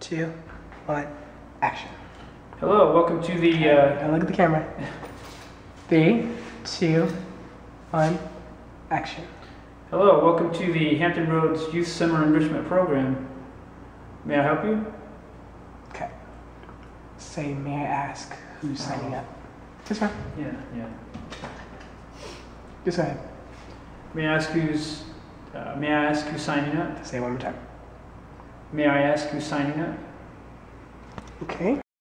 two, one, action. Hello, welcome to the, uh, Now look at the camera. Three, two, one, action. hello, welcome to the Hampton Roads Youth Summer Enrichment Program. May I help you? Okay. Say, may I ask who's signing up? Just fine. Yeah, yeah. Just go ahead. May I ask who's, uh, may I ask who's signing up? Say it one more time. May I ask who's signing up? Okay.